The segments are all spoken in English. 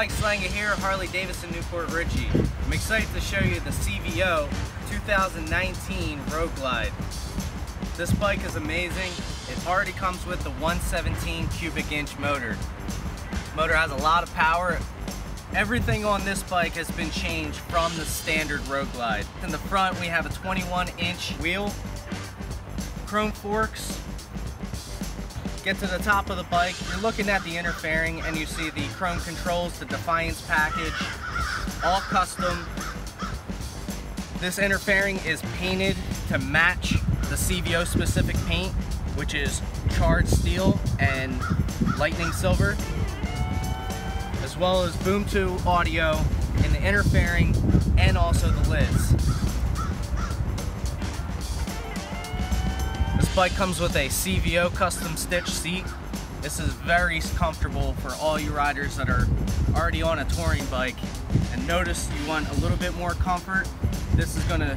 Mike Slanga here, Harley Davidson New Port Richey. I'm excited to show you the CVO 2019 Road Glide. This bike is amazing. It already comes with the 117 cubic inch motor. Motor has a lot of power. Everything on this bike has been changed from the standard Road Glide. In the front we have a 21 inch wheel, chrome forks, get to the top of the bike, you're looking at the inner fairing and you see the chrome controls, the Defiance package, all custom. This inner fairing is painted to match the CVO specific paint, which is charred steel and lightning silver, well as Boom 2 audio in the inner fairing and also the lids. This bike comes with a CVO custom stitch seat. This is very comfortable for all you riders that are already on a touring bike and notice you want a little bit more comfort. This is gonna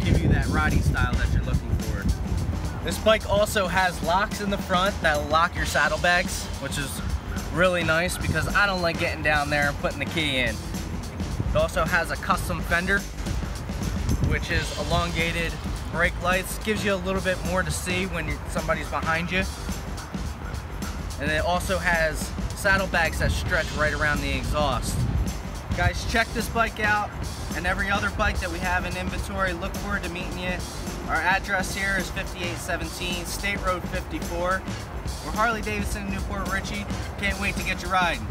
give you that riding style that you're looking for. This bike also has locks in the front that'll lock your saddlebags, which is really nice because I don't like getting down there and putting the key in. It also has a custom fender, which is elongated brake lights. Gives you a little bit more to see when somebody's behind you. And it also has saddlebags that stretch right around the exhaust. Guys, check this bike out and every other bike that we have in inventory. Look forward to meeting you. Our address here is 5817 State Road 54. We're Harley Davidson in New Port Richey. Can't wait to get you riding.